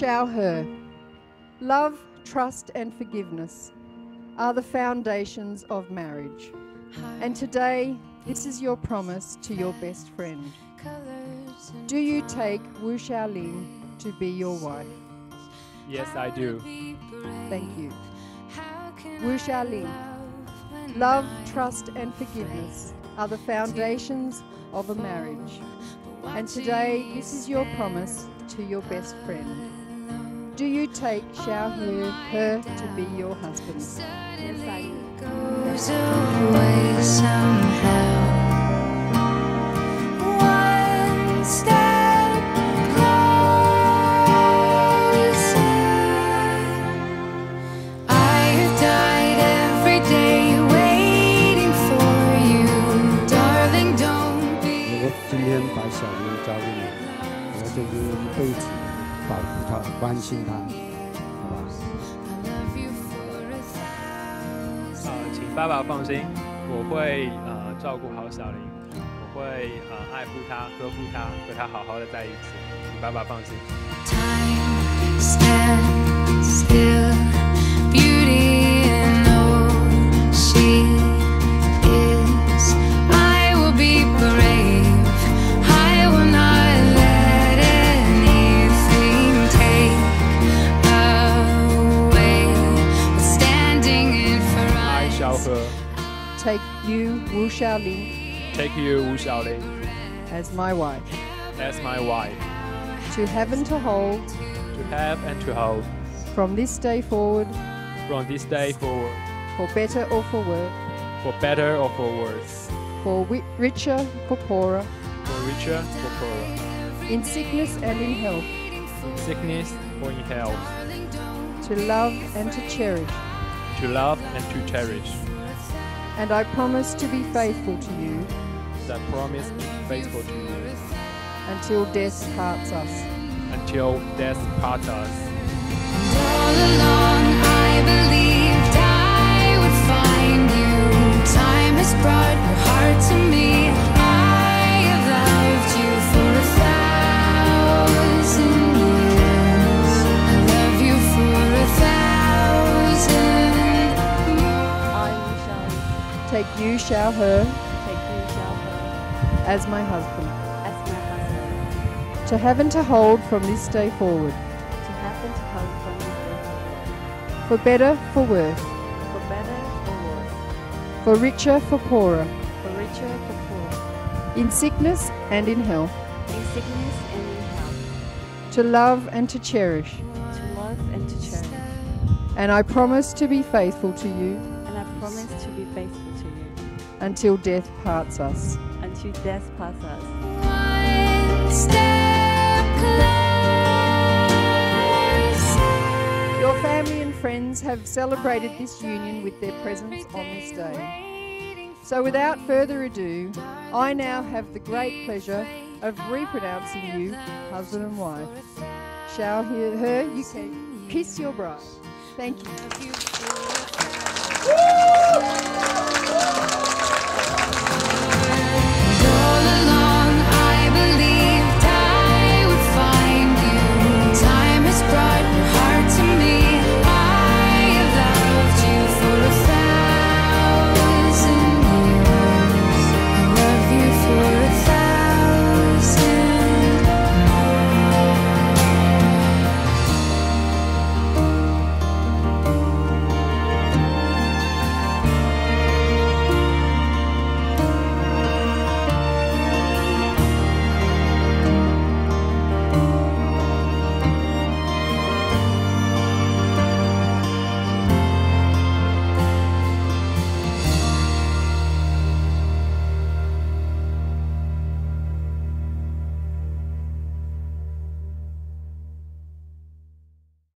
Xiao He. Love, trust, and forgiveness are the foundations of marriage. And today, this is your promise to your best friend. Do you take Wu Xiaoling to be your wife? Yes, I do. Thank you. Wu Xiaoling. Love, trust, and forgiveness are the foundations of a marriage. And today, this is your promise to your best friend do you take Xiao He, her to be your husband? Yes, Goes away somehow. One step. 今天把小明交给你，我就用一辈子。保护他、关心他，好吧.呃，请爸爸放心，我会呃照顾好小林，我会呃爱护他、呵护他，和他好好的在一起，请爸爸放心。Take you, Wu Xiaoling, take you Wu Xiaoling as my wife, as my wife, to have and to hold. To have and to hold. From this day forward, from this day forward, for better or for worse, for better or for worse, for richer, for poorer, for richer, for poorer, in sickness and in health, in sickness or in health, to love and to cherish. to love and to cherish. And I promise to be faithful to you That promise is faithful to you until death parts us. until death parts us. Take you, Xiao He, take you Xiao He as my husband, as my husband, to have and to hold from this day forward, to have and to hold from this day forward, for better, for worse, for better or worse, for richer, for poorer, for richer, for poor, in sickness and in health, in sickness and in health, to love and to cherish. to love and to cherish. And I promise to be faithful to you. And I promise to be faithful to you until death parts us. until death parts us. One step closer. Your family and friends have celebrated this union with their presence on this day. So without further ado, I now have the great pleasure of repronouncing you husband and wife. Shall hear her, you can kiss your bride. Thank you. Love you for a thousand